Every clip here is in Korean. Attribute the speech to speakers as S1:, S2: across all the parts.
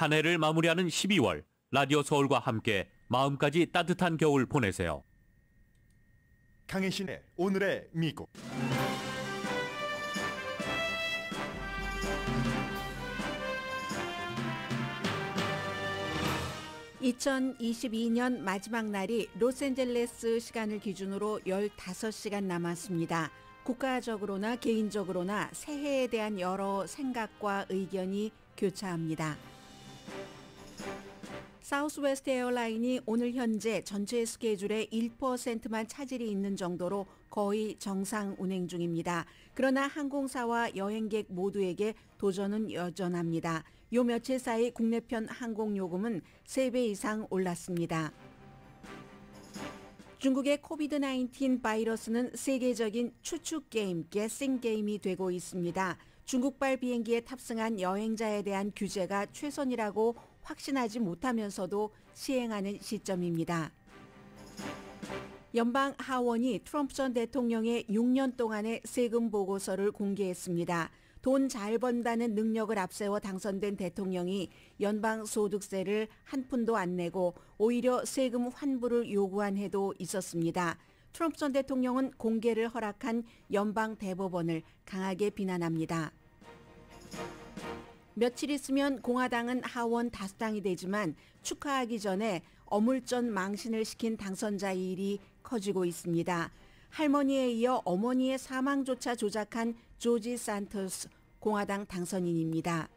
S1: 한 해를 마무리하는 12월 라디오 서울과 함께 마음까지 따뜻한 겨울 보내세요.
S2: 강혜신의 오늘의 미국.
S3: 2022년 마지막 날이 로스앤젤레스 시간을 기준으로 15시간 남았습니다. 국가적으로나 개인적으로나 새해에 대한 여러 생각과 의견이 교차합니다. Southwest Airline이 오늘 현재 전체 스케줄의 1%만 차질이 있는 정도로 거의 정상 운행 중입니다. 그러나 항공사와 여행객 모두에게 도전은 여전합니다. 요 며칠 사이 국내편 항공 요금은 3배 이상 올랐습니다. 중국의 COVID 19 바이러스는 세계적인 추측 게임, guessing game이 되고 있습니다. 중국발 비행기에 탑승한 여행자에 대한 규제가 최선이라고 확신하지 못하면서도 시행하는 시점입니다. 연방 하원이 트럼프 전 대통령의 6년 동안의 세금 보고서를 공개했습니다. 돈 잘 번다는 능력을 앞세워 당선된 대통령이 연방 소득세를 한 푼도 안 내고 오히려 세금 환불을 요구한 해도 있었습니다. 트럼프 전 대통령은 공개를 허락한 연방 대법원을 강하게 비난합니다. 며칠 있으면 공화당은 하원 다수당이 되지만 축하하기 전에 어물전 망신을 시킨 당선자 일이 커지고 있습니다. 할머니에 이어 어머니의 사망조차 조작한 조지 산토스 공화당 당선인입니다.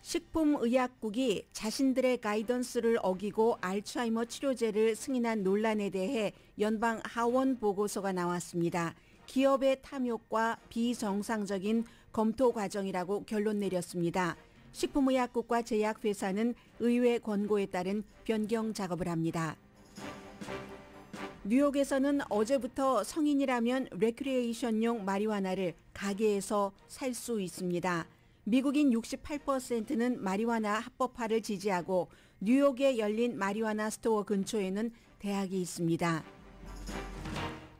S3: 식품의약국이 자신들의 가이던스를 어기고 알츠하이머 치료제를 승인한 논란에 대해 연방 하원 보고서가 나왔습니다. 기업의 탐욕과 비정상적인 검토 과정이라고 결론 내렸습니다. 식품의약국과 제약회사는 의회 권고에 따른 변경 작업을 합니다. 뉴욕에서는 어제부터 성인이라면 레크리에이션용 마리화나를 가게에서 살 수 있습니다. 미국인 68%는 마리화나 합법화를 지지하고 뉴욕에 열린 마리화나 store 근처에는 대학이 있습니다.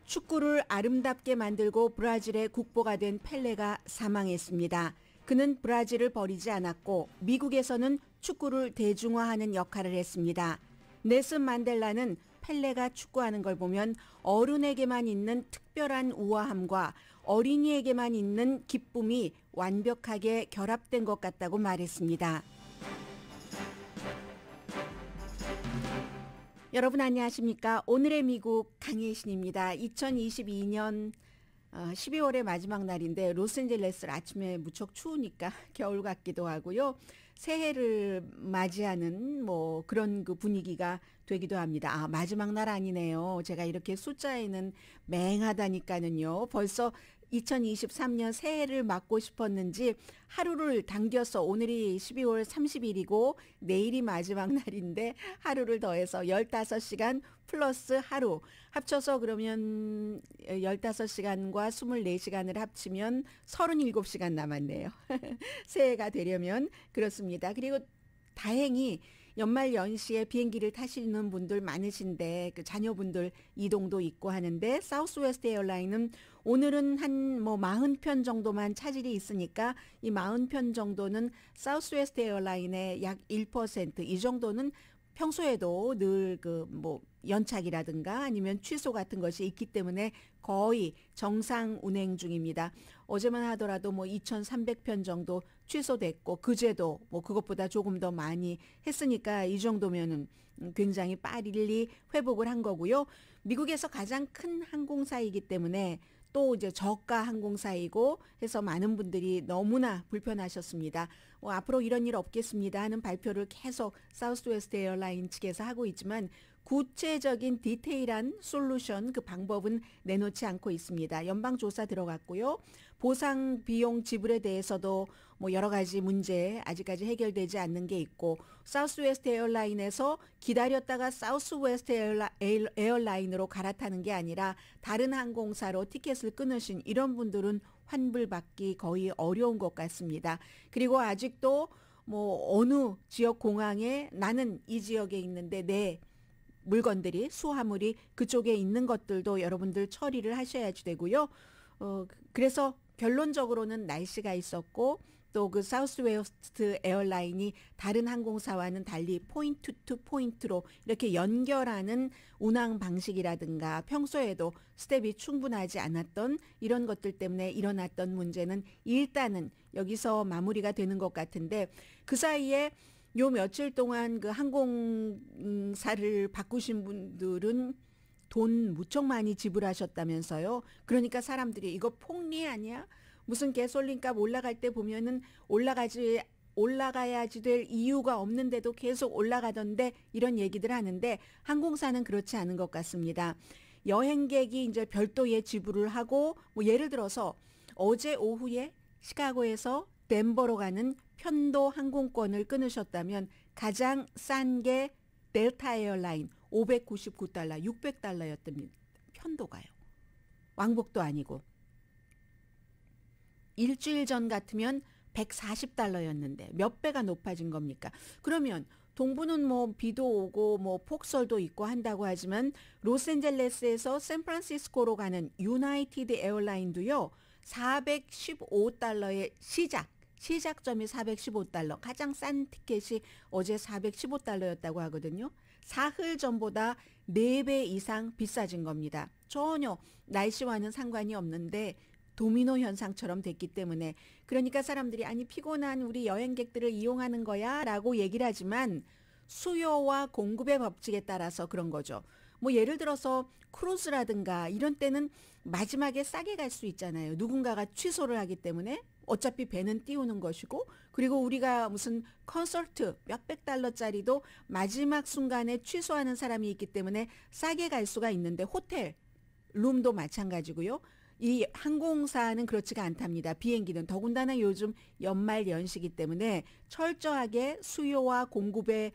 S3: 축구를 아름답게 만들고 브라질의 국보가 된 펠레가 사망했습니다. 그는 브라질을 버리지 않았고 미국에서는 축구를 대중화하는 역할을 했습니다. 네슨 만델라는 펠레가 축구하는 걸 보면 어른에게만 있는 특별한 우아함과 어린이에게만 있는 기쁨이 완벽하게 결합된 것 같다고 말했습니다. 여러분 안녕하십니까? 오늘의 미국 강혜신입니다. 2022년 12월의 마지막 날인데 로스앤젤레스 아침에 무척 추우니까 겨울 같기도 하고요. 새해를 맞이하는 뭐 그런 그 분위기가 되기도 합니다. 아, 마지막 날 아니네요. 제가 이렇게 숫자에는 맹하다니까는요. 벌써 2023년 새해를 맞고 싶었는지 하루를 당겨서 오늘이 12월 30일이고 내일이 마지막 날인데 하루를 더해서 15시간 플러스 하루 합쳐서 그러면 15시간과 24시간을 합치면 37시간 남았네요. 새해가 되려면 그렇습니다. 그리고 다행히 연말 연시에 비행기를 타시는 분들 많으신데 그 자녀분들 이동도 있고 하는데 사우스웨스트 에어라인은 오늘은 한 뭐 40편 정도만 차질이 있으니까 이 40편 정도는 사우스웨스트 에어라인의 약 1%이 정도는 평소에도 늘 그 뭐 연착이라든가 아니면 취소 같은 것이 있기 때문에 거의 정상 운행 중입니다. 어제만 하더라도 뭐 2,300편 정도 취소됐고 그제도 뭐 그것보다 조금 더 많이 했으니까 이 정도면은 굉장히 빠르리 회복을 한 거고요. 미국에서 가장 큰 항공사이기 때문에 또 이제 저가 항공사이고 해서 많은 분들이 너무나 불편하셨습니다. 뭐 앞으로 이런 일 없겠습니다 하는 발표를 계속 Southwest Airline 측에서 하고 있지만 구체적인 디테일한 솔루션 그 방법은 내놓지 않고 있습니다. 연방 조사 들어갔고요. 보상 비용 지불에 대해서도 뭐 여러 가지 문제 아직까지 해결되지 않는 게 있고 Southwest Airline에서 기다렸다가 Southwest Air, Airline으로 갈아타는 게 아니라 다른 항공사로 티켓을 끊으신 이런 분들은 환불받기 거의 어려운 것 같습니다. 그리고 아직도 뭐 어느 지역 공항에 나는 이 지역에 있는데 내 물건들이 수화물이 그쪽에 있는 것들도 여러분들 처리를 하셔야지 되고요. 어 그래서 결론적으로는 날씨가 있었고 또 그 Southwest Airline이 다른 항공사와는 달리 point to point로 이렇게 연결하는 운항 방식이라든가 평소에도 staff이 충분하지 않았던 이런 것들 때문에 일어났던 문제는 일단은 여기서 마무리가 되는 것 같은데 그 사이에 요 며칠 동안 그 항공사를 바꾸신 분들은 돈 무척 많이 지불하셨다면서요. 그러니까 사람들이 이거 폭리 아니야? 무슨 개솔린값 올라갈 때 보면은 올라가지 올라가야지 될 이유가 없는데도 계속 올라가던데 이런 얘기들 하는데 항공사는 그렇지 않은 것 같습니다. 여행객이 이제 별도의 지불을 하고 뭐 예를 들어서 어제 오후에 시카고에서 덴버로 가는 편도 항공권을 끊으셨다면 가장 싼 게 델타 에어라인 599달러, 600달러였답니다. 편도가요. 왕복도 아니고. 일주일 전 같으면 140달러였는데 몇 배가 높아진 겁니까? 그러면 동부는 뭐 비도 오고 뭐 폭설도 있고 한다고 하지만 로스앤젤레스에서 샌프란시스코로 가는 유나이티드 에어라인도요. 415달러의 시작 시작점이 415달러. 가장 싼 티켓이 어제 415달러였다고 하거든요. 사흘 전보다 4배 이상 비싸진 겁니다. 전혀 날씨와는 상관이 없는데 도미노 현상처럼 됐기 때문에 그러니까 사람들이 아니 피곤한 우리 여행객들을 이용하는 거야라고 얘기를 하지만 수요와 공급의 법칙에 따라서 그런 거죠. 뭐 예를 들어서 크루즈라든가 이런 때는 마지막에 싸게 갈 수 있잖아요. 누군가가 취소를 하기 때문에 어차피 배는 띄우는 것이고 그리고 우리가 무슨 컨설트 몇백 달러짜리도 마지막 순간에 취소하는 사람이 있기 때문에 싸게 갈 수가 있는데 호텔 룸도 마찬가지고요. 이 항공사는 그렇지가 않답니다. 비행기는 더군다나 요즘 연말 연시기 때문에 철저하게 수요와 공급의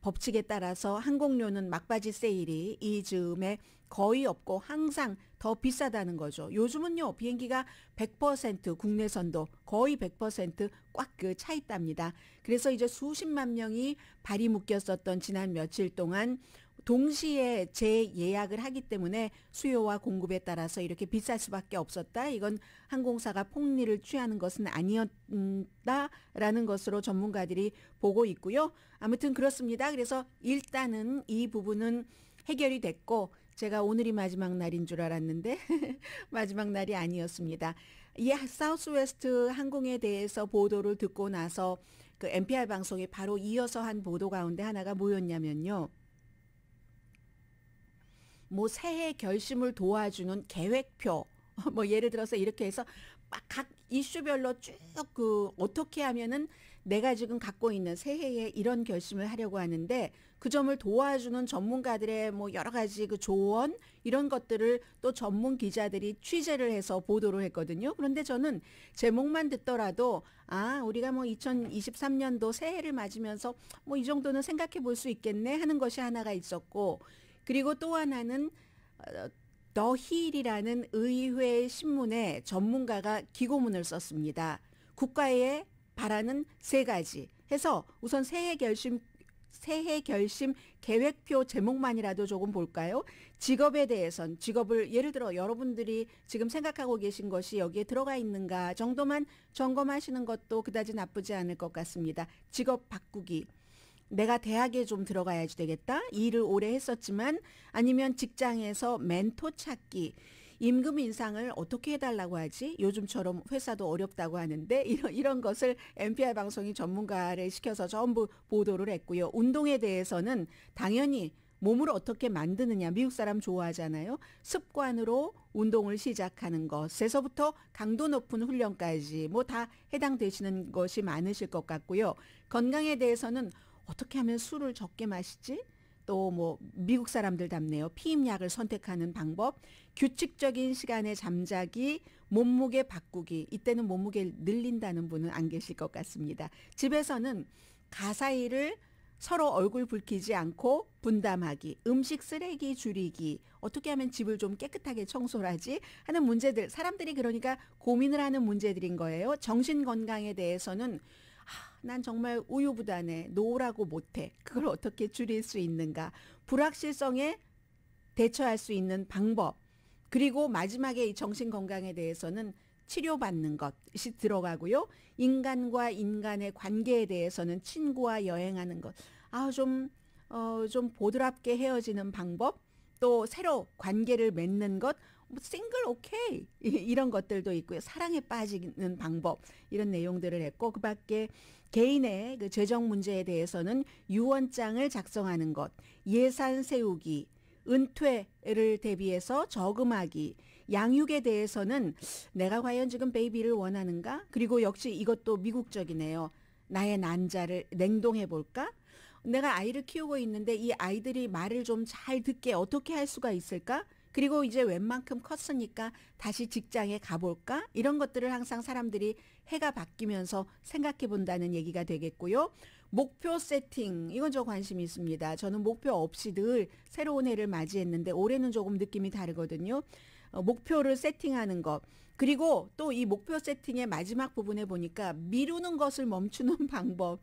S3: 법칙에 따라서 항공료는 막바지 세일이 이 즈음에 거의 없고 항상 더 비싸다는 거죠. 요즘은요 비행기가 100% 국내선도 거의 100%꽉 그 차 있답니다. 그래서 이제 수십만 명이 발이 묶였었던 지난 며칠 동안 동시에 재예약을 하기 때문에 수요와 공급에 따라서 이렇게 비쌀 수밖에 없었다. 이건 항공사가 폭리를 취하는 것은 아니었다라는 것으로 전문가들이 보고 있고요. 아무튼 그렇습니다. 그래서 일단은 이 부분은 해결이 됐고 제가 오늘이 마지막 날인 줄 알았는데 마지막 날이 아니었습니다. 이 사우스웨스트 항공에 대해서 보도를 듣고 나서 그 NPR 방송이 바로 이어서 한 보도 가운데 하나가 뭐였냐면요. 뭐 새해 결심을 도와주는 계획표 뭐 예를 들어서 이렇게 해서 각 이슈별로 쭉 그 어떻게 하면은 내가 지금 갖고 있는 새해에 이런 결심을 하려고 하는데 그 점을 도와주는 전문가들의 뭐 여러 가지 그 조언 이런 것들을 또 전문 기자들이 취재를 해서 보도를 했거든요. 그런데 저는 제목만 듣더라도 아, 우리가 뭐 2023년도 새해를 맞으면서 뭐 이 정도는 생각해 볼 수 있겠네 하는 것이 하나가 있었고 그리고 또 하나는 어, 더 힐이라는 의회 신문에 전문가가 기고문을 썼습니다. 국가에 바라는 세 가지 해서 우선 새해 결심 새해 결심 계획표 제목만이라도 조금 볼까요? 직업에 대해선 직업을 예를 들어 여러분들이 지금 생각하고 계신 것이 여기에 들어가 있는가 정도만 점검하시는 것도 그다지 나쁘지 않을 것 같습니다. 직업 바꾸기. 내가 대학에 좀 들어가야지 되겠다. 일을 오래 했었지만 아니면 직장에서 멘토 찾기. 임금 인상을 어떻게 해달라고 하지? 요즘처럼 회사도 어렵다고 하는데 이런 이런 것을 NPR 방송이 전문가를 시켜서 전부 보도를 했고요. 운동에 대해서는 당연히 몸을 어떻게 만드느냐 미국 사람 좋아하잖아요. 습관으로 운동을 시작하는 것에서부터 강도 높은 훈련까지 뭐 다 해당되시는 것이 많으실 것 같고요. 건강에 대해서는 어떻게 하면 술을 적게 마시지? 또 뭐 미국 사람들답네요. 피임약을 선택하는 방법, 규칙적인 시간에 잠자기, 몸무게 바꾸기. 이때는 몸무게를 늘린다는 분은 안 계실 것 같습니다. 집에서는 가사일을 서로 얼굴 붉히지 않고 분담하기, 음식 쓰레기 줄이기, 어떻게 하면 집을 좀 깨끗하게 청소를 하지 하는 문제들, 사람들이 그러니까 고민을 하는 문제들인 거예요. 정신 건강에 대해서는 아, 난 정말 우유부단해. no라고 못해. 그걸 어떻게 줄일 수 있는가. 불확실성에 대처할 수 있는 방법. 그리고 마지막에 이 정신 건강에 대해서는 치료받는 것이 들어가고요. 인간과 인간의 관계에 대해서는 친구와 여행하는 것. 아, 좀, 어, 좀 보드랍게 헤어지는 방법. 또 새로 관계를 맺는 것. 뭐 single okay 이런 것들도 있고요. 사랑에 빠지는 방법 이런 내용들을 했고 그밖에 개인의 그 재정 문제에 대해서는 유언장을 작성하는 것, 예산 세우기, 은퇴를 대비해서 저금하기, 양육에 대해서는 내가 과연 지금 베이비를 원하는가? 그리고 역시 이것도 미국적이네요. 나의 난자를 냉동해 볼까? 내가 아이를 키우고 있는데 이 아이들이 말을 좀 잘 듣게 어떻게 할 수가 있을까? 그리고 이제 웬만큼 컸으니까 다시 직장에 가볼까? 이런 것들을 항상 사람들이 해가 바뀌면서 생각해 본다는 얘기가 되겠고요. 목표 세팅, 이건 저 관심이 있습니다. 저는 목표 없이 늘 새로운 해를 맞이했는데 올해는 조금 느낌이 다르거든요. 어, 목표를 세팅하는 것. 그리고 또 이 목표 세팅의 마지막 부분에 보니까 미루는 것을 멈추는 방법.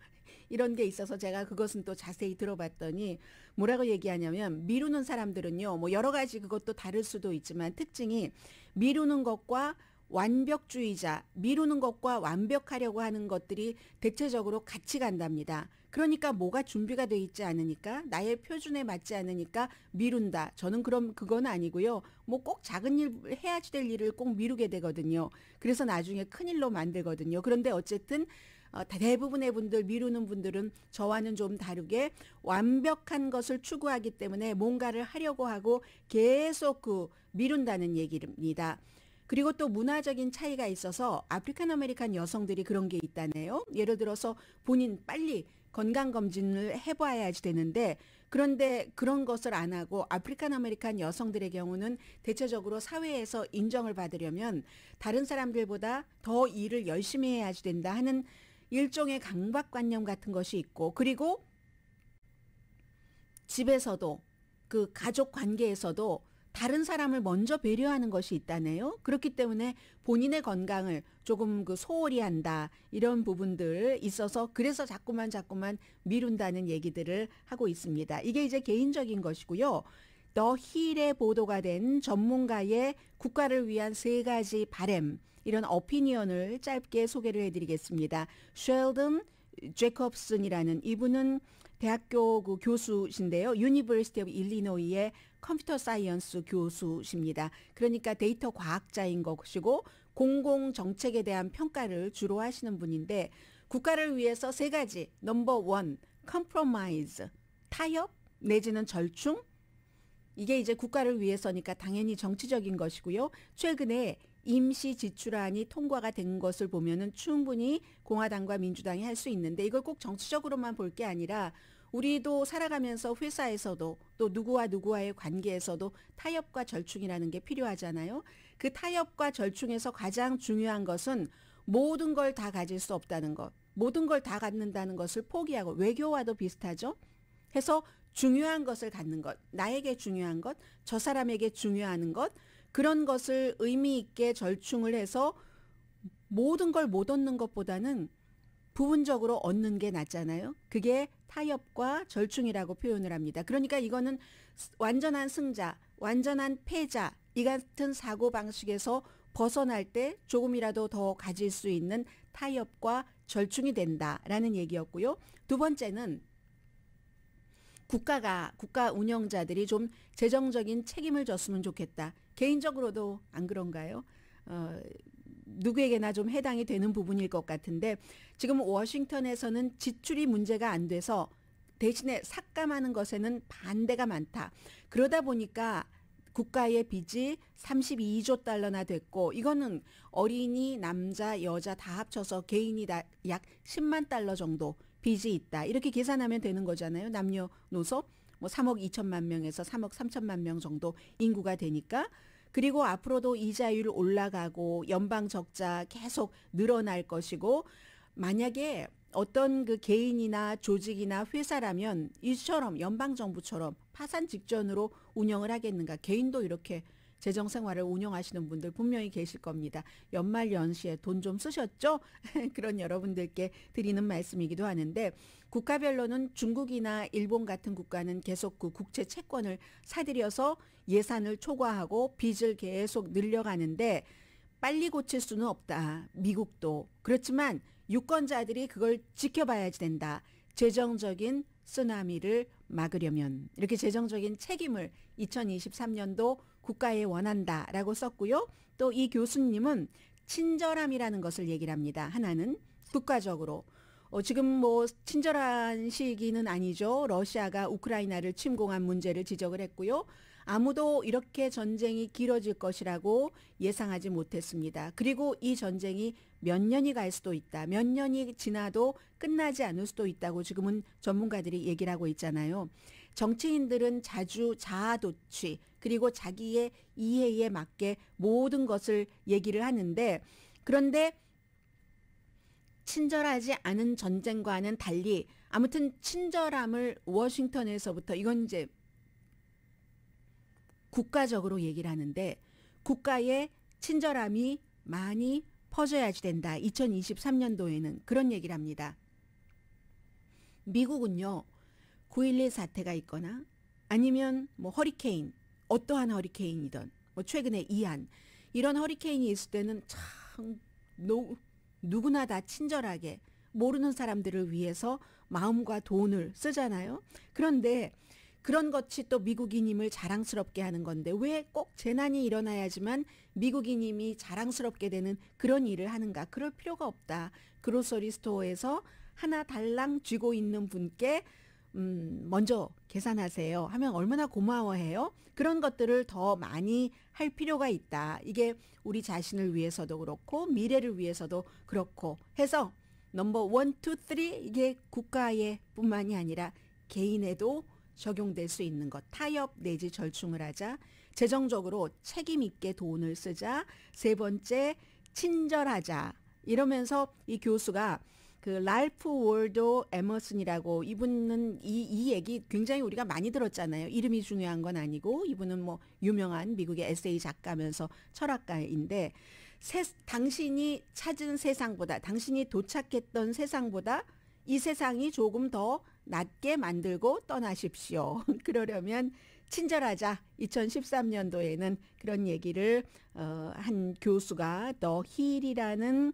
S3: 이런 게 있어서 제가 그것은 또 자세히 들어봤더니 뭐라고 얘기하냐면 미루는 사람들은요. 뭐 여러 가지 그것도 다를 수도 있지만 특징이 미루는 것과 완벽주의자, 미루는 것과 완벽하려고 하는 것들이 대체적으로 같이 간답니다. 그러니까 뭐가 준비가 돼 있지 않으니까 나의 표준에 맞지 않으니까 미룬다. 저는 그럼 그건 아니고요. 뭐 꼭 작은 일 해야지 될 일을 꼭 미루게 되거든요. 그래서 나중에 큰 일로 만들거든요. 그런데 어쨌든 어, 대부분의 분들 미루는 분들은 저와는 좀 다르게 완벽한 것을 추구하기 때문에 뭔가를 하려고 하고 계속 그 미룬다는 얘기입니다. 그리고 또 문화적인 차이가 있어서 African American 여성들이 그런 게 있다네요. 예를 들어서 본인 빨리 건강검진을 해봐야지 되는데 그런데 그런 것을 안 하고 African American 여성들의 경우는 대체적으로 사회에서 인정을 받으려면 다른 사람들보다 더 일을 열심히 해야지 된다 하는 일종의 강박관념 같은 것이 있고 그리고 집에서도 그 가족 관계에서도 다른 사람을 먼저 배려하는 것이 있다네요. 그렇기 때문에 본인의 건강을 조금 그 소홀히 한다. 이런 부분들 있어서 그래서 자꾸만 자꾸만 미룬다는 얘기들을 하고 있습니다. 이게 이제 개인적인 것이고요. 더 힐에 보도가 된 전문가의 국가를 위한 세 가지 바램 이런 어피니언을 짧게 소개를 해드리겠습니다. 쉘든 제콥슨이라는 이분은 대학교 그 교수신데요. University of Illinois의 computer science 교수십니다. 그러니까 데이터 과학자인 것이고 공공 정책에 대한 평가를 주로 하시는 분인데 국가를 위해서 세 가지 number one compromise 타협 내지는 절충 이게 이제 국가를 위해서니까 당연히 정치적인 것이고요. 최근에 임시 지출안이 통과가 된 것을 보면은 충분히 공화당과 민주당이 할 수 있는데 이걸 꼭 정치적으로만 볼 게 아니라 우리도 살아가면서 회사에서도 또 누구와 누구와의 관계에서도 타협과 절충이라는 게 필요하잖아요. 그 타협과 절충에서 가장 중요한 것은 모든 걸 다 가질 수 없다는 것. 모든 걸 다 갖는다는 것을 포기하고 외교와도 비슷하죠. 해서 중요한 것을 갖는 것, 나에게 중요한 것, 저 사람에게 중요한 것, 그런 것을 의미 있게 절충을 해서 모든 걸 못 얻는 것보다는 부분적으로 얻는 게 낫잖아요. 그게 타협과 절충이라고 표현을 합니다. 그러니까 이거는 완전한 승자, 완전한 패자 이 같은 사고 방식에서 벗어날 때 조금이라도 더 가질 수 있는 타협과 절충이 된다라는 얘기였고요. 두 번째는 국가가 국가 운영자들이 좀 재정적인 책임을 졌으면 좋겠다. 개인적으로도 안 그런가요? 어, 누구에게나 좀 해당이 되는 부분일 것 같은데 지금 워싱턴에서는 지출이 문제가 안 돼서 대신에 삭감하는 것에는 반대가 많다. 그러다 보니까 국가의 빚이 32조 달러나 됐고 이거는 어린이 남자 여자 다 합쳐서 개인이 약 10만 달러 정도 빚이 있다. 이렇게 계산하면 되는 거잖아요. 남녀노소 뭐 3억 2천만 명에서 3억 3천만 명 정도 인구가 되니까 그리고 앞으로도 이자율 올라가고 연방 적자 계속 늘어날 것이고 만약에 어떤 그 개인이나 조직이나 회사라면 이처럼 연방 정부처럼 파산 직전으로 운영을 하겠는가? 개인도 이렇게 재정 생활을 운영하시는 분들 분명히 계실 겁니다. 연말 연시에 돈 좀 쓰셨죠? 그런 여러분들께 드리는 말씀이기도 하는데 국가별로는 중국이나 일본 같은 국가는 계속 그 국채 채권을 사들여서 예산을 초과하고 빚을 계속 늘려가는데 빨리 고칠 수는 없다. 미국도. 그렇지만 유권자들이 그걸 지켜봐야지 된다. 재정적인 쓰나미를 막으려면 이렇게 재정적인 책임을 2023년도 국가에 원한다 라고 썼고요. 또 이 교수님은 친절함이라는 것을 얘기를 합니다. 하나는 국가적으로 어, 지금 뭐 친절한 시기는 아니죠. 러시아가 우크라이나를 침공한 문제를 지적을 했고요. 아무도 이렇게 전쟁이 길어질 것이라고 예상하지 못했습니다. 그리고 이 전쟁이 몇 년이 갈 수도 있다. 몇 년이 지나도 끝나지 않을 수도 있다고 지금은 전문가들이 얘기를 하고 있잖아요. 정치인들은 자주 자아도취 그리고 자기의 이해에 맞게 모든 것을 얘기를 하는데 그런데 친절하지 않은 전쟁과는 달리 아무튼 친절함을 워싱턴에서부터 이건 이제 국가적으로 얘기를 하는데 국가의 친절함이 많이 퍼져야지 된다. 2023년도에는 그런 얘기를 합니다. 미국은요. 9.11 사태가 있거나 아니면 뭐 허리케인 어떠한 허리케인이든 뭐 최근에 이안 이런 허리케인이 있을 때는 참 노, 누구나 다 친절하게 모르는 사람들을 위해서 마음과 돈을 쓰잖아요. 그런데 그런 것이 또 미국인임을 자랑스럽게 하는 건데 왜 꼭 재난이 일어나야지만 미국인임이 자랑스럽게 되는 그런 일을 하는가? 그럴 필요가 없다. 그로서리 스토어에서 하나 달랑 쥐고 있는 분께 음, 먼저 계산하세요. 하면 얼마나 고마워해요. 그런 것들을 더 많이 할 필요가 있다. 이게 우리 자신을 위해서도 그렇고 미래를 위해서도 그렇고 해서 number one, two, three 이게 국가의 뿐만이 아니라 개인에도 적용될 수 있는 것. 타협 내지 절충을 하자. 재정적으로 책임 있게 돈을 쓰자. 세 번째 친절하자. 이러면서 이 교수가 그 랄프 월도 에머슨이라고 이분은 이, 이 얘기 굉장히 우리가 많이 들었잖아요. 이름이 중요한 건 아니고 이분은 뭐 유명한 미국의 에세이 작가면서 철학가인데 세, 당신이 찾은 세상보다 당신이 도착했던 세상보다 이 세상이 조금 더 낫게 만들고 떠나십시오. 그러려면 친절하자. 2013년도에는 그런 얘기를 어, 한 교수가 더 힐이라는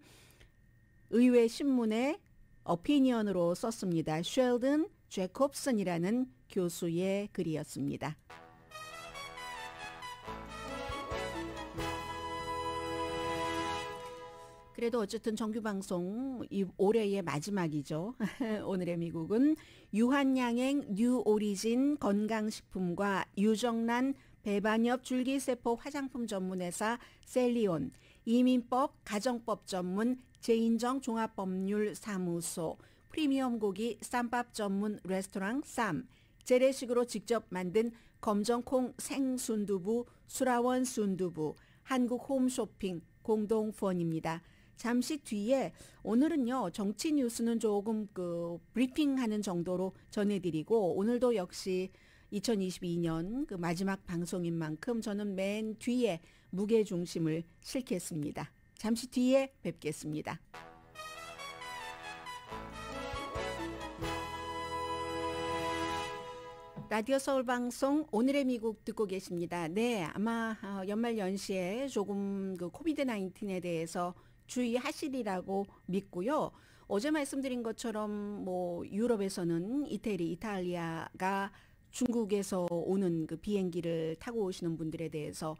S3: 의회 신문에 어피니언으로 썼습니다. 쉘든 제콥슨이라는 교수의 글이었습니다. 그래도 어쨌든 정규 방송 이 올해의 마지막이죠. 오늘의 미국은 유한양행 New Origin 건강식품과 유정란 배반엽 줄기세포 화장품 전문회사 셀리온 이민법 가정법 전문 제인정 종합법률사무소 프리미엄 고기 쌈밥 전문 레스토랑 쌈 재래식으로 직접 만든 검정콩 생순두부 수라원 순두부 한국 홈쇼핑 공동후원입니다. 잠시 뒤에 오늘은요 정치 뉴스는 조금 그 브리핑하는 정도로 전해드리고 오늘도 역시 2022년 그 마지막 방송인 만큼 저는 맨 뒤에 무게 중심을 실겠습니다. 잠시 뒤에 뵙겠습니다. 라디오 서울 방송 오늘의 미국 듣고 계십니다. 네, 아마 어, 연말 연시에 조금 그 코비드 19에 대해서 주의하시리라고 믿고요. 어제 말씀드린 것처럼 뭐 유럽에서는 이태리, 이탈리아가 중국에서 오는 그 비행기를 타고 오시는 분들에 대해서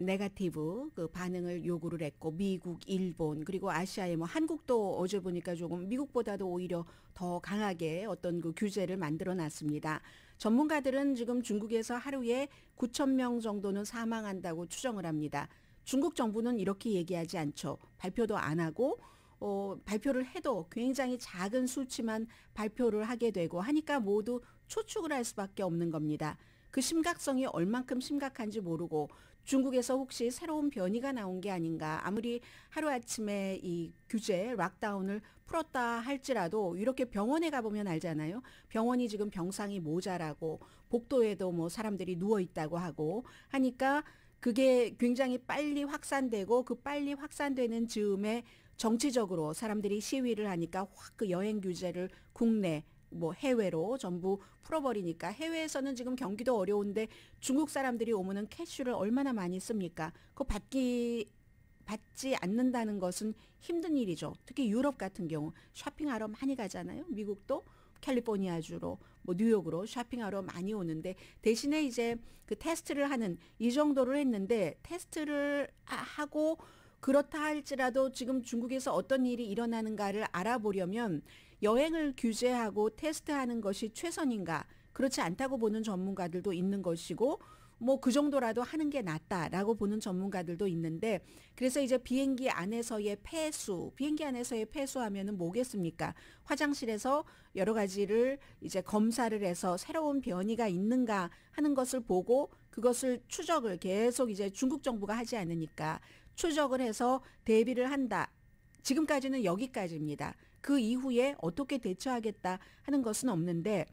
S3: 네가티브 그 반응을 요구를 했고 미국, 일본 그리고 아시아의 뭐 한국도 어제 보니까 조금 미국보다도 오히려 더 강하게 어떤 그 규제를 만들어 놨습니다. 전문가들은 지금 중국에서 하루에 9천 명 정도는 사망한다고 추정을 합니다. 중국 정부는 이렇게 얘기하지 않죠. 발표도 안 하고 어, 발표를 해도 굉장히 작은 수치만 발표를 하게 되고 하니까 모두 초축을 할 수밖에 없는 겁니다. 그 심각성이 얼만큼 심각한지 모르고 중국에서 혹시 새로운 변이가 나온 게 아닌가? 아무리 하루아침에 이 규제 락다운을 풀었다 할지라도 이렇게 병원에 가보면 알잖아요. 병원이 지금 병상이 모자라고 복도에도 뭐 사람들이 누워 있다고 하고 하니까 그게 굉장히 빨리 확산되고 그 빨리 확산되는 즈음에 정치적으로 사람들이 시위를 하니까 확 그 여행 규제를 국내 뭐 해외로 전부 풀어버리니까 해외에서는 지금 경기도 어려운데 중국 사람들이 오면은 캐슈를 얼마나 많이 씁니까? 그거 받기 받지 않는다는 것은 힘든 일이죠. 특히 유럽 같은 경우 쇼핑하러 많이 가잖아요. 미국도 캘리포니아주로 뭐 뉴욕으로 쇼핑하러 많이 오는데 대신에 이제 그 테스트를 하는 이 정도를 했는데 테스트를 하고 그렇다 할지라도 지금 중국에서 어떤 일이 일어나는가를 알아보려면 여행을 규제하고 테스트하는 것이 최선인가 그렇지 않다고 보는 전문가들도 있는 것이고 뭐 그 정도라도 하는 게 낫다라고 보는 전문가들도 있는데 그래서 이제 비행기 안에서의 폐수 비행기 안에서의 폐수하면은 뭐겠습니까 화장실에서 여러 가지를 이제 검사를 해서 새로운 변이가 있는가 하는 것을 보고 그것을 추적을 계속 이제 중국 정부가 하지 않으니까 추적을 해서 대비를 한다. 지금까지는 여기까지입니다. 그 이후에 어떻게 대처하겠다 하는 것은 없는데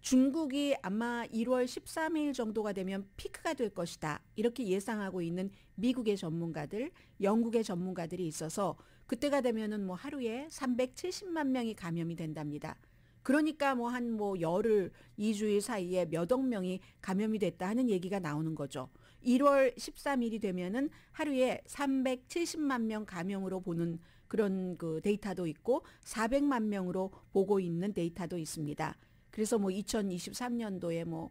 S3: 중국이 아마 1월 13일 정도가 되면 피크가 될 것이다. 이렇게 예상하고 있는 미국의 전문가들, 영국의 전문가들이 있어서 그때가 되면은 뭐 하루에 370만 명이 감염이 된답니다. 그러니까 뭐 한뭐 뭐 열흘, 2주일 사이에 몇억 명이 감염이 됐다 하는 얘기가 나오는 거죠. 1월 13일이 되면은 하루에 370만 명 감염으로 보는 그런 그 데이터도 있고 400만 명으로 보고 있는 데이터도 있습니다. 그래서 뭐 2023년도에 뭐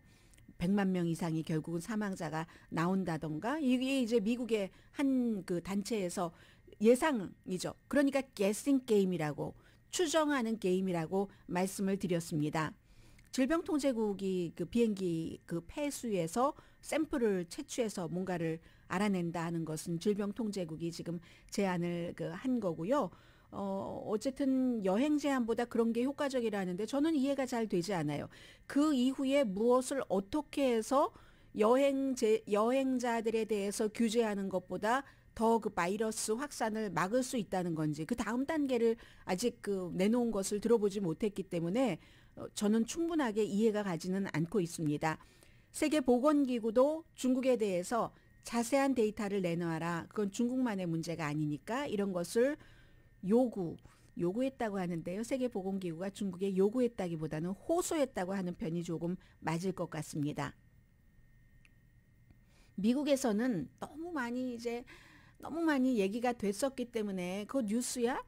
S3: 100만 명 이상이 결국은 사망자가 나온다던가 이게 이제 미국의 한 그 단체에서 예상이죠. 그러니까 게싱 게임이라고 추정하는 게임이라고 말씀을 드렸습니다. 질병통제국이 그 비행기 그 폐수에서 샘플을 채취해서 뭔가를 알아낸다 하는 것은 질병통제국이 지금 제안을 그 한 거고요. 어, 어쨌든 여행 제한보다 그런 게 효과적이라는데 저는 이해가 잘 되지 않아요. 그 이후에 무엇을 어떻게 해서 여행제, 여행자들에 대해서 규제하는 것보다 더 그 바이러스 확산을 막을 수 있다는 건지 그 다음 단계를 아직 그 내놓은 것을 들어보지 못했기 때문에 어, 저는 충분하게 이해가 가지는 않고 있습니다. 세계보건기구도 중국에 대해서 자세한 데이터를 내놓아라. 그건 중국만의 문제가 아니니까 이런 것을 요구, 요구했다고 하는데요. 세계보건기구가 중국에 요구했다기보다는 호소했다고 하는 편이 조금 맞을 것 같습니다. 미국에서는 너무 많이 이제 너무 많이 얘기가 됐었기 때문에 그거 뉴스야?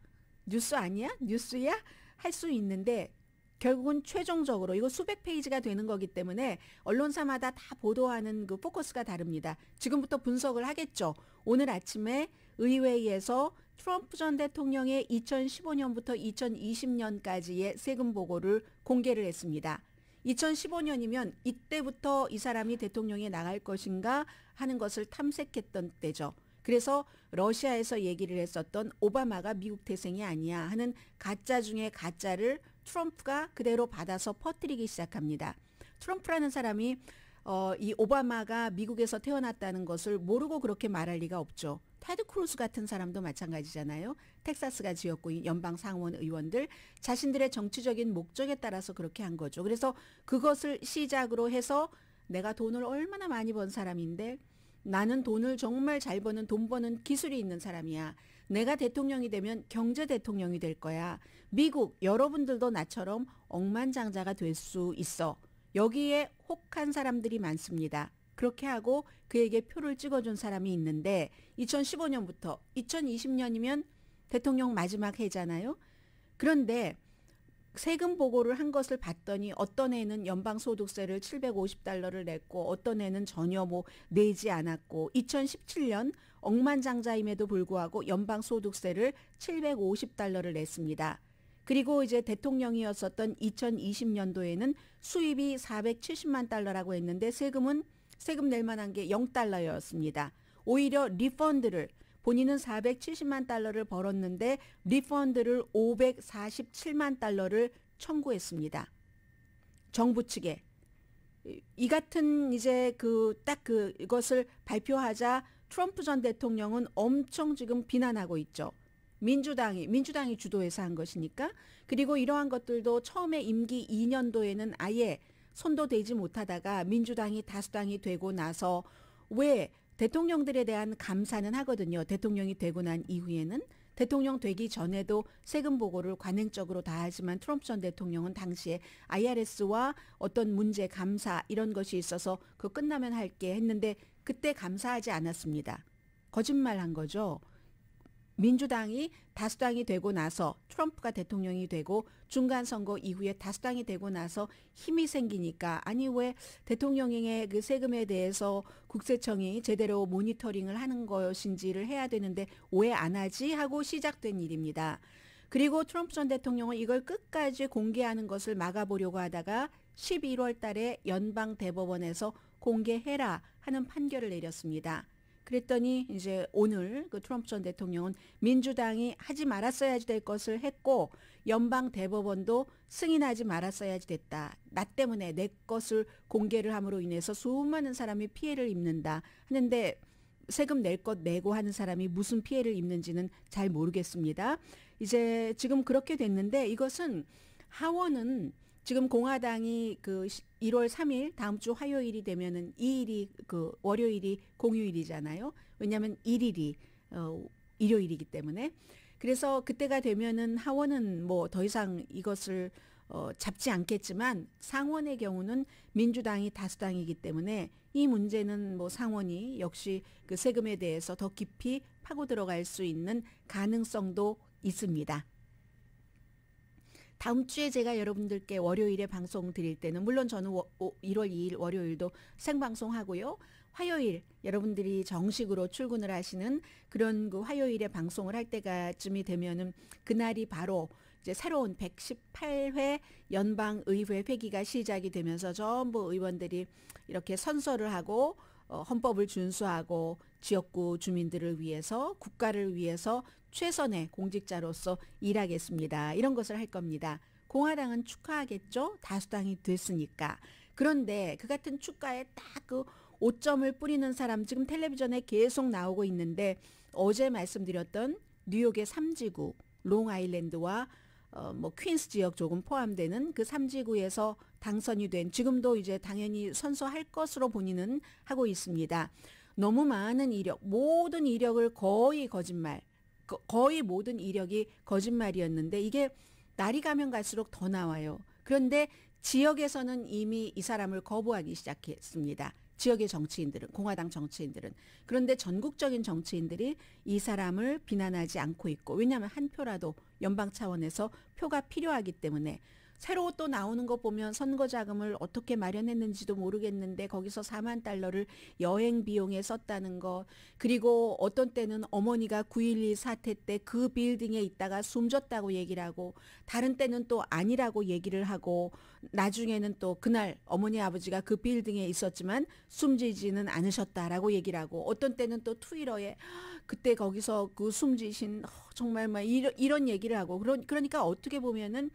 S3: 뉴스 아니야? 뉴스야? 할 수 있는데 결국은 최종적으로 이거 수백 페이지가 되는 거기 때문에 언론사마다 다 보도하는 그 포커스가 다릅니다. 지금부터 분석을 하겠죠. 오늘 아침에 의회에서 트럼프 전 대통령의 2015년부터 2020년까지의 세금 보고를 공개를 했습니다. 2015년이면 이때부터 이 사람이 대통령에 나갈 것인가 하는 것을 탐색했던 때죠. 그래서 러시아에서 얘기를 했었던 오바마가 미국 태생이 아니야 하는 가짜 중에 가짜를 트럼프가 그대로 받아서 퍼뜨리기 시작합니다. 트럼프라는 사람이 어, 이 오바마가 미국에서 태어났다는 것을 모르고 그렇게 말할 리가 없죠. 테드 크루스 같은 사람도 마찬가지잖아요. 텍사스가 지었고 연방 상원 의원들 자신들의 정치적인 목적에 따라서 그렇게 한 거죠. 그래서 그것을 시작으로 해서 내가 돈을 얼마나 많이 번 사람인데 나는 돈을 정말 잘 버는 돈 버는 기술이 있는 사람이야. 내가 대통령이 되면 경제 대통령이 될 거야. 미국 여러분들도 나처럼 억만장자가 될 수 있어. 여기에 혹한 사람들이 많습니다. 그렇게 하고 그에게 표를 찍어준 사람이 있는데 2015년부터 2020년이면 대통령 마지막 해잖아요. 그런데 세금 보고를 한 것을 봤더니 어떤 애는 연방소득세를 750달러를 냈고 어떤 애는 전혀 뭐 내지 않았고 2017년 억만장자임에도 불구하고 연방소득세를 750달러를 냈습니다. 그리고 이제 대통령이었었던 2020년도에는 수입이 470만 달러라고 했는데 세금은 세금 낼 만한 게 0달러였습니다. 오히려 리펀드를 본인은 470만 달러를 벌었는데 리펀드를 547만 달러를 청구했습니다. 정부 측에 이 같은 이제 그 딱 그것을 발표하자 트럼프 전 대통령은 엄청 지금 비난하고 있죠. 민주당이 민주당이 주도해서 한 것이니까 그리고 이러한 것들도 처음에 임기 2년도에는 아예 손도 대지 못하다가 민주당이 다수당이 되고 나서 왜 대통령들에 대한 감사는 하거든요. 대통령이 되고 난 이후에는 대통령 되기 전에도 세금 보고를 관행적으로 다 하지만 트럼프 전 대통령은 당시에 IRS와 어떤 문제 감사 이런 것이 있어서 그 끝나면 할게 했는데 그때 감사하지 않았습니다. 거짓말 한 거죠. 민주당이 다수당이 되고 나서 트럼프가 대통령이 되고 중간 선거 이후에 다수당이 되고 나서 힘이 생기니까 아니 왜 대통령의 그 세금에 대해서 국세청이 제대로 모니터링을 하는 것인지를 해야 되는데 왜 안 하지 하고 시작된 일입니다. 그리고 트럼프 전 대통령은 이걸 끝까지 공개하는 것을 막아보려고 하다가 11월 달에 연방 대법원에서 공개해라 하는 판결을 내렸습니다. 그랬더니 이제 오늘 그 트럼프 전 대통령은 민주당이 하지 말았어야지 될 것을 했고 연방 대법원도 승인하지 말았어야지 됐다. 나 때문에 내 것을 공개를 함으로 인해서 수많은 사람이 피해를 입는다 하는데 세금 낼 것 내고 하는 사람이 무슨 피해를 입는지는 잘 모르겠습니다. 이제 지금 그렇게 됐는데 이것은 하원은 지금 공화당이 그 1월 3일 다음 주 화요일이 되면은 이 일이 그 월요일이 공휴일이잖아요. 왜냐하면 1일이 어 일요일이기 때문에 그래서 그때가 되면은 하원은 뭐 더 이상 이것을 어, 잡지 않겠지만 상원의 경우는 민주당이 다수당이기 때문에 이 문제는 뭐 상원이 역시 그 세금에 대해서 더 깊이 파고 들어갈 수 있는 가능성도 있습니다. 다음 주에 제가 여러분들께 월요일에 방송 드릴 때는 물론 저는 1월 2일 월요일도 생방송 하고요. 화요일 여러분들이 정식으로 출근을 하시는 그런 그 화요일에 방송을 할 때가쯤이 되면은 그날이 바로 이제 새로운 118회 연방 의회 회기가 시작이 되면서 전부 의원들이 이렇게 선서를 하고 어, 헌법을 준수하고 지역구 주민들을 위해서 국가를 위해서 최선의 공직자로서 일하겠습니다. 이런 것을 할 겁니다. 공화당은 축하하겠죠? 다수당이 됐으니까. 그런데 그 같은 축가에 딱 그 오점을 뿌리는 사람 지금 텔레비전에 계속 나오고 있는데 어제 말씀드렸던 뉴욕의 삼지구 롱아일랜드와 어, 뭐 퀸스 지역 조금 포함되는 그 삼지구에서 당선이 된 지금도 이제 당연히 선서할 것으로 본인은 하고 있습니다. 너무 많은 이력, 모든 이력을 거의 거짓말, 거의 모든 이력이 거짓말이었는데 이게 날이 가면 갈수록 더 나와요. 그런데 지역에서는 이미 이 사람을 거부하기 시작했습니다. 지역의 정치인들은 공화당 정치인들은 그런데 전국적인 정치인들이 이 사람을 비난하지 않고 있고 왜냐하면 한 표라도 연방 차원에서 표가 필요하기 때문에 새로 또 나오는 거 보면 선거 자금을 어떻게 마련했는지도 모르겠는데 거기서 4만 달러를 여행 비용에 썼다는 거. 그리고 어떤 때는 어머니가 9.12 사태 때 그 빌딩에 있다가 숨졌다고 얘기를 하고 다른 때는 또 아니라고 얘기를 하고 나중에는 또 그날 어머니 아버지가 그 빌딩에 있었지만 숨지지는 않으셨다라고 얘기를 하고 어떤 때는 또 트위터에 그때 거기서 그 숨지신 정말 막 이런, 이런 얘기를 하고 그러니까 어떻게 보면은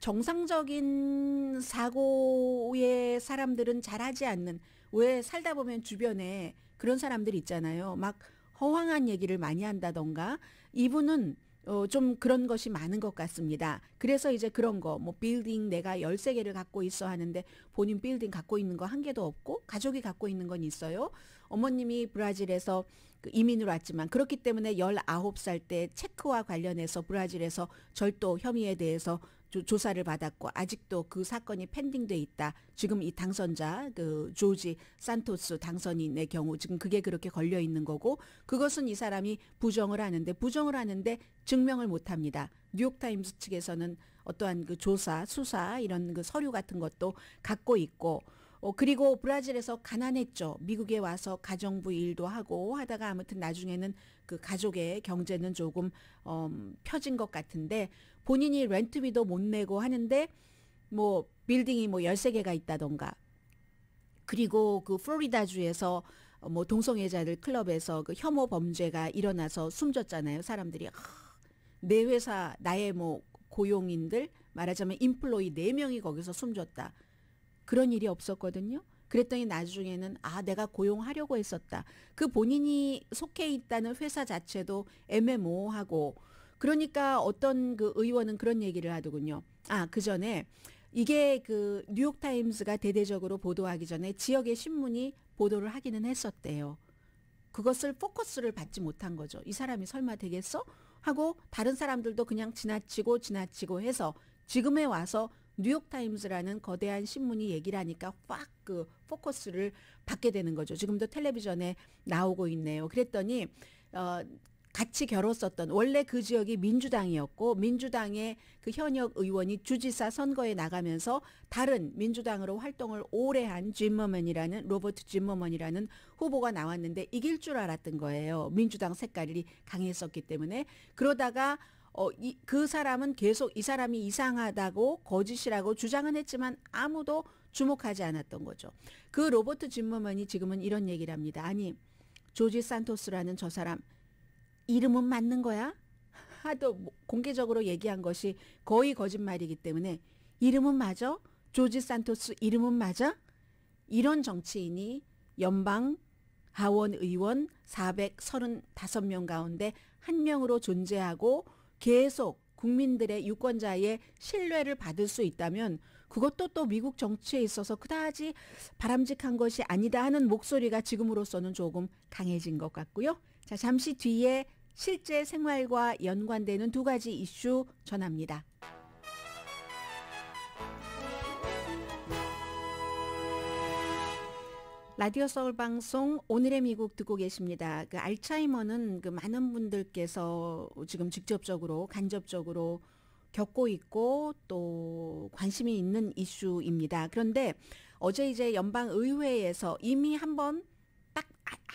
S3: 정상적인 사고의 사람들은 잘하지 않는 왜 살다 보면 주변에 그런 사람들 있잖아요. 막 허황한 얘기를 많이 한다던가 이분은 어, 좀 그런 것이 많은 것 같습니다. 그래서 이제 그런 거, 뭐, 빌딩 내가 13개를 갖고 있어 하는데 본인 빌딩 갖고 있는 거 한 개도 없고 가족이 갖고 있는 건 있어요. 어머님이 브라질에서 그 이민으로 왔지만 그렇기 때문에 19살 때 체크와 관련해서 브라질에서 절도 혐의에 대해서 조, 사를 받았고 아직도 그 사건이 펜딩돼 있다. 지금 이 당선자 그 조지 산토스 당선인의 경우 지금 그게 그렇게 걸려 있는 거고 그것은 이 사람이 부정을 하는데 부정을 하는데 증명을 못 합니다. 뉴욕타임스 측에서는 어떠한 그 조사, 수사 이런 그 서류 같은 것도 갖고 있고 어, 그리고 브라질에서 가난했죠. 미국에 와서 가정부 일도 하고 하다가 아무튼 나중에는 그 가족의 경제는 조금 어, 펴진 것 같은데 본인이 렌트비도 못 내고 하는데 뭐 빌딩이 뭐 13개가 있다던가 그리고 그 플로리다주에서 뭐 동성애자들 클럽에서 그 혐오 범죄가 일어나서 숨졌잖아요. 사람들이 아, 내 회사 나의 뭐 고용인들 말하자면 인플로이 4명이 거기서 숨졌다. 그런 일이 없었거든요. 그랬더니 나중에는 아 내가 고용하려고 했었다. 그 본인이 속해 있다는 회사 자체도 애매모호하고 그러니까 어떤 그 의원은 그런 얘기를 하더군요. 아 그 전에 이게 그 뉴욕 타임스가 대대적으로 보도하기 전에 지역의 신문이 보도를 하기는 했었대요. 그것을 포커스를 받지 못한 거죠. 이 사람이 설마 되겠어? 하고 다른 사람들도 그냥 지나치고 지나치고 해서 지금에 와서 뉴욕타임즈라는 거대한 신문이 얘기를 하니까 확 그 포커스를 받게 되는 거죠. 지금도 텔레비전에 나오고 있네요. 그랬더니 어 같이 겨뤘었던 원래 그 지역이 민주당이었고 민주당의 그 현역 의원이 주지사 선거에 나가면서 다른 민주당으로 활동을 오래 한 짐머먼이라는 로버트 짐머먼이라는 후보가 나왔는데 이길 줄 알았던 거예요. 민주당 색깔이 강했었기 때문에 그러다가 어, 이, 그 사람은 계속 이 사람이 이상하다고 거짓이라고 주장은 했지만 아무도 주목하지 않았던 거죠. 그 로버트 짐머먼이 지금은 이런 얘기를 합니다. 아니, 조지 산토스라는 저 사람 이름은 맞는 거야? 하도 뭐 공개적으로 얘기한 것이 거의 거짓말이기 때문에 이름은 맞아? 조지 산토스 이름은 맞아? 이런 정치인이 연방 하원 의원 435명 가운데 한 명으로 존재하고 계속 국민들의 유권자의 신뢰를 받을 수 있다면 그것도 또 미국 정치에 있어서 그다지 바람직한 것이 아니다 하는 목소리가 지금으로서는 조금 강해진 것 같고요. 자, 잠시 뒤에 실제 생활과 연관되는 두 가지 이슈 전합니다. 라디오 서울 방송 오늘의 미국 듣고 계십니다. 그 알츠하이머는 그 많은 분들께서 지금 직접적으로 간접적으로 겪고 있고 또 관심이 있는 이슈입니다. 그런데 어제 이제 연방 의회에서 이미 한번 딱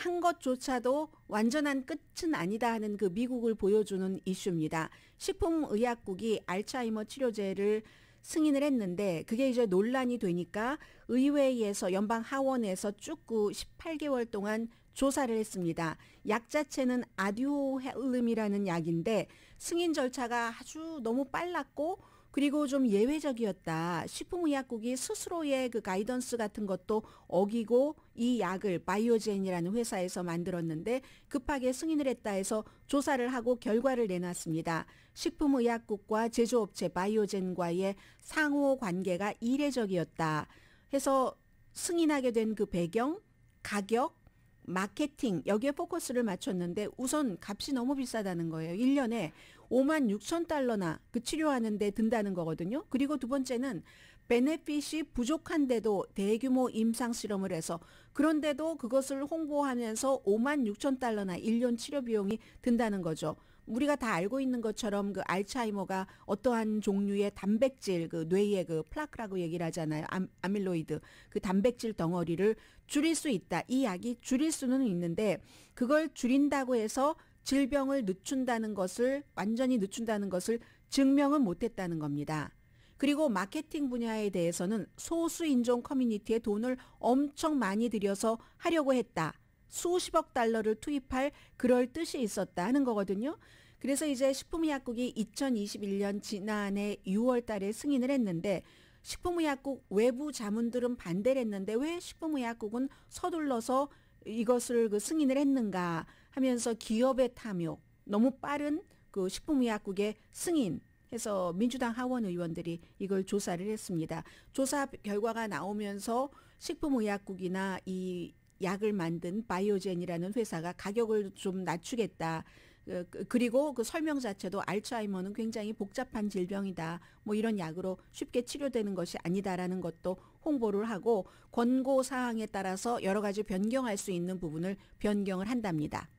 S3: 한 것조차도 완전한 끝은 아니다 하는 그 미국을 보여주는 이슈입니다. 식품의약국이 알츠하이머 치료제를 승인을 했는데 그게 이제 논란이 되니까 의회에서 연방 하원에서 쭉 그 18개월 동안 조사를 했습니다. 약 자체는 아듀헬름이라는 약인데 승인 절차가 아주 너무 빨랐고 그리고 좀 예외적이었다. 식품의약국이 스스로의 그 가이던스 같은 것도 어기고 이 약을 바이오젠이라는 회사에서 만들었는데 급하게 승인을 했다 해서 조사를 하고 결과를 내놨습니다. 식품의약국과 제조업체 바이오젠과의 상호 관계가 이례적이었다. 해서 승인하게 된 그 배경, 가격, 마케팅 여기에 포커스를 맞췄는데 우선 값이 너무 비싸다는 거예요. 1년에 5만 6천 달러나 그 치료하는데 든다는 거거든요. 그리고 두 번째는 benefit이 부족한데도 대규모 임상 실험을 해서 그런데도 그것을 홍보하면서 5만 6천 달러나 1년 치료 비용이 든다는 거죠. 우리가 다 알고 있는 것처럼 그 알츠하이머가 어떠한 종류의 단백질 그 뇌의 그 플라크라고 얘기를 하잖아요. 암, 아밀로이드 그 단백질 덩어리를 줄일 수 있다. 이 약이 줄일 수는 있는데 그걸 줄인다고 해서 질병을 늦춘다는 것을 완전히 늦춘다는 것을 증명은 못했다는 겁니다. 그리고 마케팅 분야에 대해서는 소수 인종 커뮤니티에 돈을 엄청 많이 들여서 하려고 했다. 수십억 달러를 투입할 그럴 뜻이 있었다 하는 거거든요. 그래서 이제 식품의약국이 2021년 지난해 6월 달에 승인을 했는데 식품의약국 외부 자문들은 반대를 했는데 왜 식품의약국은 서둘러서 이것을 그 승인을 했는가 하면서 기업의 탐욕, 너무 빠른 그 식품의약국의 승인 해서 민주당 하원 의원들이 이걸 조사를 했습니다. 조사 결과가 나오면서 식품의약국이나 이 약을 만든 바이오젠이라는 회사가 가격을 좀 낮추겠다. 어, 그, 그리고 그 설명 자체도 알츠하이머는 굉장히 복잡한 질병이다. 뭐 이런 약으로 쉽게 치료되는 것이 아니다라는 것도 홍보를 하고 권고 사항에 따라서 여러 가지 변경할 수 있는 부분을 변경을 한답니다.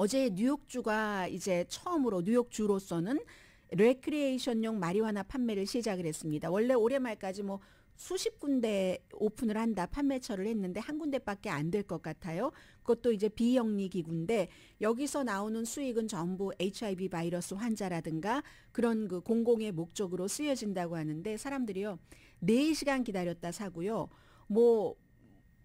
S3: 어제 뉴욕주가 이제 처음으로 뉴욕주로서는 레크리에이션용 마리화나 판매를 시작을 했습니다. 원래 올해 말까지 뭐 수십 군데 오픈을 한다 판매처를 했는데 한 군데밖에 안 될 것 같아요. 그것도 이제 비영리 기구인데 여기서 나오는 수익은 전부 HIV 바이러스 환자라든가 그런 그 공공의 목적으로 쓰여진다고 하는데 사람들이요 4시간 기다렸다 사고요. 뭐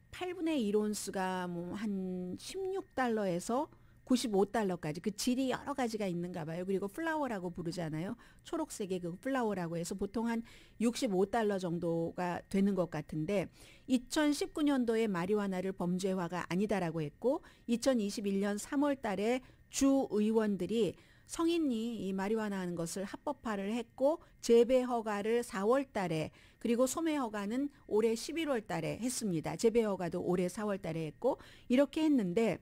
S3: 8분의 1온스가 뭐 한 16달러에서 95달러까지 그 질이 여러 가지가 있는가 봐요. 그리고 flower라고 부르잖아요. 초록색의 그 flower라고 해서 보통 한 65달러 정도가 되는 것 같은데 2019년도에 마리화나를 범죄화가 아니다라고 했고 2021년 3월 달에 주 의원들이 성인이 이 마리화나 하는 것을 합법화를 했고 재배 허가를 4월 달에 그리고 소매 허가는 올해 11월 달에 했습니다. 재배 허가도 올해 4월 달에 했고 이렇게 했는데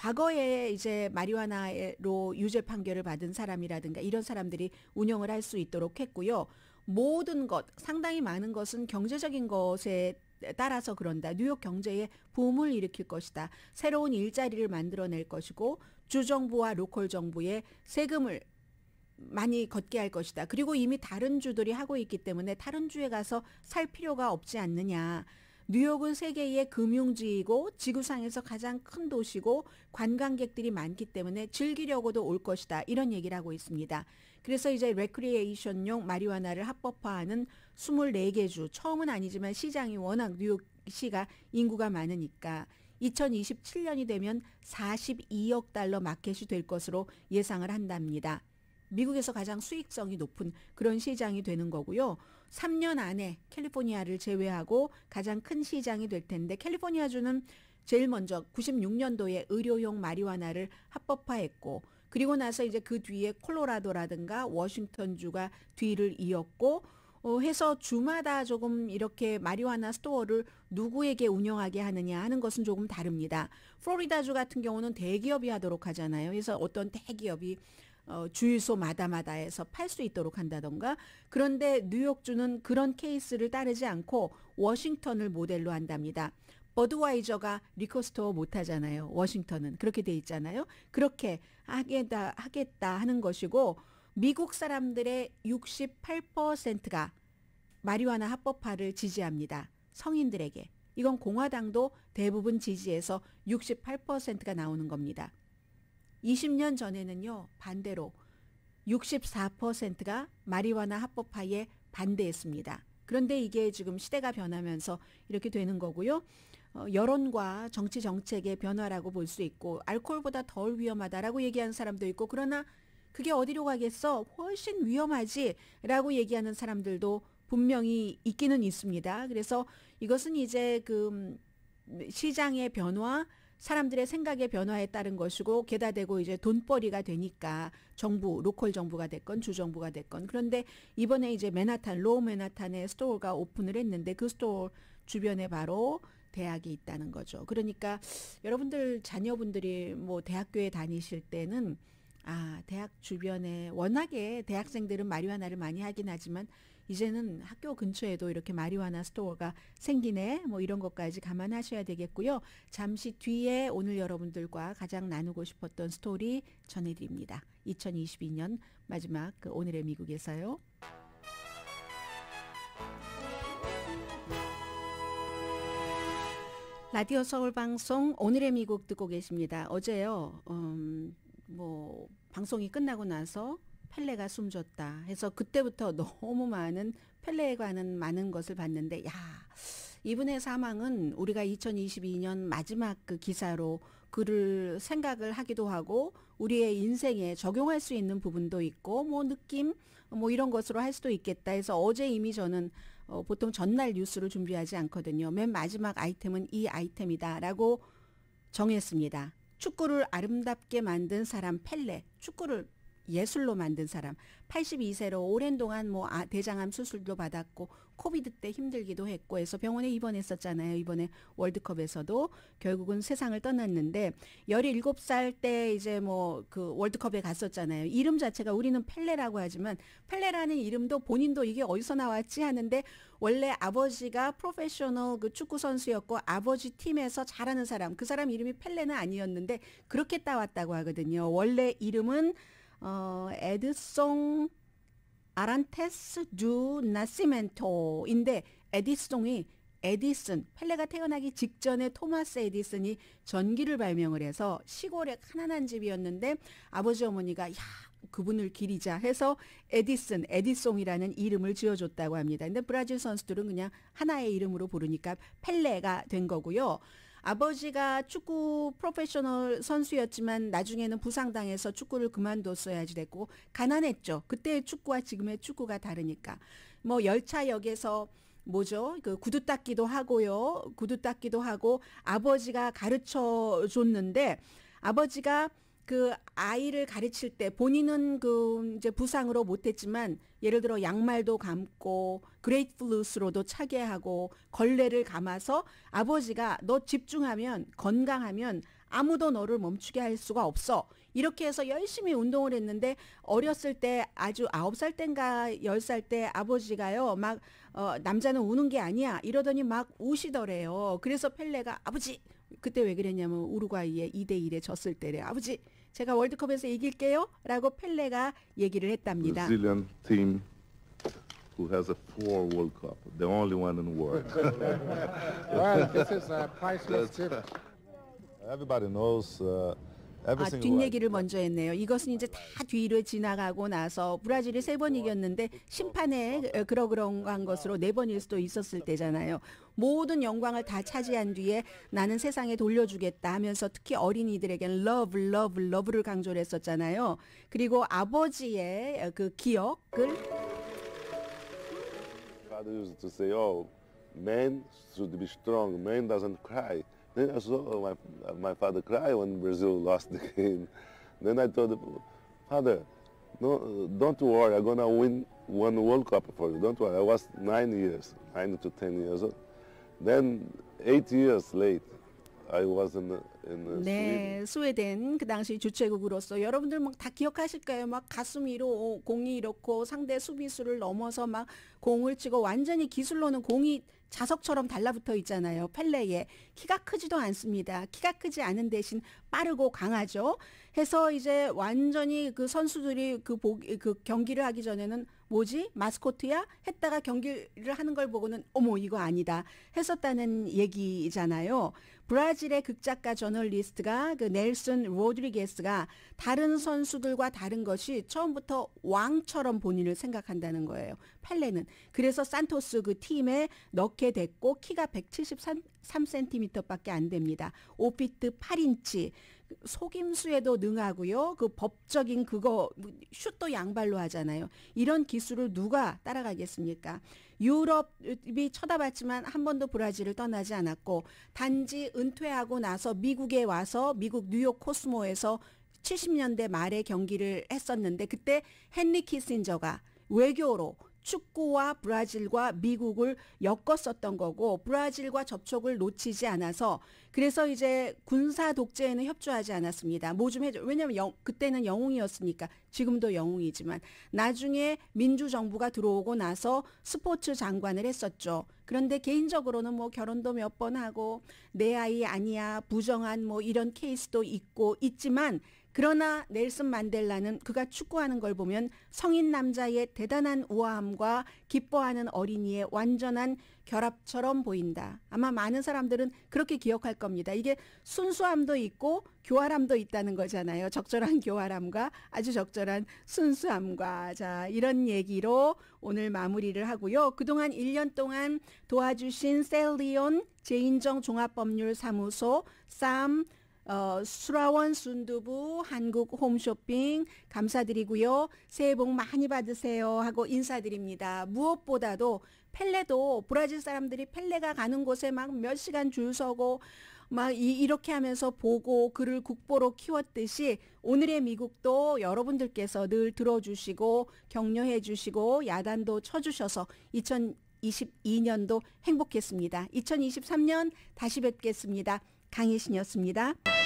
S3: 과거에 이제 마리화나로 유죄 판결을 받은 사람이라든가 이런 사람들이 운영을 할 수 있도록 했고요. 모든 것, 상당히 많은 것은 경제적인 것에 따라서 그런다. 뉴욕 경제에 붐을 일으킬 것이다. 새로운 일자리를 만들어낼 것이고 주정부와 local 정부의 세금을 많이 걷게 할 것이다. 그리고 이미 다른 주들이 하고 있기 때문에 다른 주에 가서 살 필요가 없지 않느냐. 뉴욕은 세계의 금융지이고 지구상에서 가장 큰 도시고 관광객들이 많기 때문에 즐기려고도 올 것이다. 이런 얘기를 하고 있습니다. 그래서 이제 레크리에이션용 마리화나를 합법화하는 24개 주, 처음은 아니지만 시장이 워낙 뉴욕시가 인구가 많으니까 2027년이 되면 42억 달러 마켓이 될 것으로 예상을 한답니다. 미국에서 가장 수익성이 높은 그런 시장이 되는 거고요. 3년 안에 캘리포니아를 제외하고 가장 큰 시장이 될 텐데 캘리포니아주는 제일 먼저 96년도에 의료용 마리화나를 합법화했고 그리고 나서 이제 그 뒤에 콜로라도라든가 워싱턴주가 뒤를 이었고 어, 해서 주마다 조금 이렇게 마리화나 store를 누구에게 운영하게 하느냐 하는 것은 조금 다릅니다. 플로리다주 같은 경우는 대기업이 하도록 하잖아요. 그래서 어떤 대기업이 어, 주유소 마다마다에서 팔 수 있도록 한다던가 그런데 뉴욕주는 그런 케이스를 따르지 않고 워싱턴을 모델로 한답니다. 버드와이저가 liquor store 못 하잖아요. 워싱턴은 그렇게 돼 있잖아요. 그렇게 하겠다 하겠다 하는 것이고 미국 사람들의 68%가 마리화나 합법화를 지지합니다. 성인들에게. 이건 공화당도 대부분 지지해서 68%가 나오는 겁니다. 20년 전에는요, 반대로 64%가 마리화나 합법화에 반대했습니다. 그런데 이게 지금 시대가 변하면서 이렇게 되는 거고요. 어, 여론과 정치 정책의 변화라고 볼 수 있고 알코올보다 덜 위험하다라고 얘기하는 사람도 있고 그러나 그게 어디로 가겠어? 훨씬 위험하지라고 얘기하는 사람들도 분명히 있기는 있습니다. 그래서 이것은 이제 그 시장의 변화, 사람들의 생각의 변화에 따른 것이고 게다 대고 이제 돈벌이가 되니까 정부, local 정부가 됐건 주정부가 됐건 그런데 이번에 이제 맨하탄, lower 맨하탄에 store가 오픈을 했는데 그 store 주변에 바로 대학이 있다는 거죠. 그러니까 여러분들 자녀분들이 뭐 대학교에 다니실 때는 아, 대학 주변에 워낙에 대학생들은 마리화나를 많이 하긴 하지만 이제는 학교 근처에도 이렇게 마리화나 스토어가 생기네. 뭐 이런 것까지 감안하셔야 되겠고요. 잠시 뒤에 오늘 여러분들과 가장 나누고 싶었던 스토리 전해드립니다. 2022년 마지막 그 오늘의 미국에서요. 라디오 서울 방송 오늘의 미국 듣고 계십니다. 어제요, 음, 뭐 방송이 끝나고 나서 펠레가 숨졌다 해서 그때부터 너무 많은 펠레에 관한 많은 것을 봤는데 야 이분의 사망은 우리가 2022년 마지막 그 기사로 그를 생각을 하기도 하고 우리의 인생에 적용할 수 있는 부분도 있고 뭐 느낌 뭐 이런 것으로 할 수도 있겠다 해서 어제 이미 저는 어, 보통 전날 뉴스를 준비하지 않거든요. 맨 마지막 아이템은 이 아이템이다라고 정했습니다. 축구를 아름답게 만든 사람 펠레. 축구를 예술로 만든 사람 82세로 오랜 동안 뭐 아, 대장암 수술도 받았고 COVID 때 힘들기도 했고 해서 병원에 입원했었잖아요. 이번에 월드컵에서도 결국은 세상을 떠났는데 17살 때 이제 뭐 그 월드컵에 갔었잖아요. 이름 자체가 우리는 펠레라고 하지만 펠레라는 이름도 본인도 이게 어디서 나왔지 하는데 원래 아버지가 프로페셔널 그 축구 선수였고 아버지 팀에서 잘하는 사람 그 사람 이름이 펠레는 아니었는데 그렇게 따왔다고 하거든요. 원래 이름은 어, 에드송 아란테스 주 나시멘토인데 에디송이 에디슨 펠레가 태어나기 직전에 토마스 에디슨이 전기를 발명을 해서 시골에 가난한 집이었는데 아버지 어머니가 야 그분을 기리자 해서 에디슨 에디송이라는 이름을 지어줬다고 합니다. 근데 브라질 선수들은 그냥 하나의 이름으로 부르니까 펠레가 된 거고요. 아버지가 축구 프로페셔널 선수였지만 나중에는 부상당해서 축구를 그만뒀어야지 됐고 가난했죠. 그때의 축구와 지금의 축구가 다르니까. 뭐 열차역에서 뭐죠? 그 구두 닦기도 하고요. 구두 닦기도 하고 아버지가 가르쳐 줬는데 아버지가 그 아이를 가르칠 때 본인은 그 이제 부상으로 못했지만 예를 들어 양말도 감고 grapefruit로도 차게 하고 걸레를 감아서 아버지가 너 집중하면 건강하면 아무도 너를 멈추게 할 수가 없어. 이렇게 해서 열심히 운동을 했는데 어렸을 때 아주 아홉 살 땐가 열 살 때 아버지가요 막 어, 남자는 우는 게 아니야 이러더니 막 우시더래요. 그래서 펠레가 아버지 그때 왜 그랬냐면 우루과이에 2대 1에 졌을 때래. 아버지 제가 월드컵에서 이길게요. 라고 펠레가 얘기를 했답니다.
S2: Brazilian team who has a four World Cup, the only one in the world.
S4: Well, this is a priceless gift.
S2: Everybody knows uh,
S3: 아, 뒷얘기를 먼저 했네요. 이것은 이제 다 뒤로 지나가고 나서 브라질이 세 번 이겼는데 심판에 어, 그러그러한 것으로 네 번일 수도 있었을 때잖아요. 모든 영광을 다 차지한 뒤에 나는 세상에 돌려주겠다 하면서 특히 어린이들에게는 love, love, love를 강조를 했었잖아요. 그리고 아버지의 어, 그 기억을
S5: father used to say, "Oh, man should be strong. Man doesn't cry." Then I saw oh, my uh, my father cry when Brazil lost the game. Then I told him, "Father, no, don't worry. I'm gonna win one World Cup for you. Don't worry." I was nine years, nine to ten years old. Then eight years late, The Sweden.
S3: 네, 스웨덴 그 당시 주최국으로서 여러분들 막 다 기억하실 거예요. 막 가슴 위로 공이 이렇고 상대 수비수를 넘어서 막 공을 치고 완전히 기술로는 공이 자석처럼 달라붙어 있잖아요. 펠레에 키가 크지도 않습니다. 키가 크지 않은 대신 빠르고 강하죠. 해서 이제 완전히 그 선수들이 그, 보, 그 경기를 하기 전에는 뭐지 마스코트야 했다가 경기를 하는 걸 보고는 어머 이거 아니다 했었다는 얘기잖아요. 브라질의 극작가 저널리스트가 그 넬슨 로드리게스가 다른 선수들과 다른 것이 처음부터 왕처럼 본인을 생각한다는 거예요. 펠레는 그래서 산토스 그 팀에 넣게 됐고 키가 173cm밖에 안 됩니다. 5피트 8인치 속임수에도 능하고요. 그 법적인 그거 슛도 양발로 하잖아요. 이런 기술을 누가 따라가겠습니까? 유럽이 쳐다봤지만 한 번도 브라질을 떠나지 않았고 단지 은퇴하고 나서 미국에 와서 미국 뉴욕 코스모에서 70년대 말에 경기를 했었는데 그때 헨리 키신저가 외교로 축구와 브라질과 미국을 엮었었던 거고 브라질과 접촉을 놓치지 않아서 그래서 이제 군사 독재에는 협조하지 않았습니다. 뭐 좀 해줘. 왜냐하면 영, 그때는 영웅이었으니까 지금도 영웅이지만 나중에 민주 정부가 들어오고 나서 스포츠 장관을 했었죠. 그런데 개인적으로는 뭐 결혼도 몇 번 하고 내 아이 아니야 부정한 뭐 이런 케이스도 있고 있지만 그러나 넬슨 만델라는 그가 축구하는 걸 보면 성인 남자의 대단한 우아함과 기뻐하는 어린이의 완전한 결합처럼 보인다. 아마 많은 사람들은 그렇게 기억할 겁니다. 이게 순수함도 있고 교활함도 있다는 거잖아요. 적절한 교활함과 아주 적절한 순수함과 자, 이런 얘기로 오늘 마무리를 하고요. 그동안 1년 동안 도와주신 셀리온 제인정 종합법률사무소 쌈 어, 수라원 순두부 한국 홈쇼핑 감사드리고요. 새해 복 많이 받으세요 하고 인사드립니다. 무엇보다도 펠레도 브라질 사람들이 펠레가 가는 곳에 막 몇 시간 줄 서고 막 이, 이렇게 하면서 보고 그를 국보로 키웠듯이 오늘의 미국도 여러분들께서 늘 들어주시고 격려해 주시고 야단도 쳐주셔서 2022년도 행복했습니다. 2023년 다시 뵙겠습니다. 강혜신이었습니다.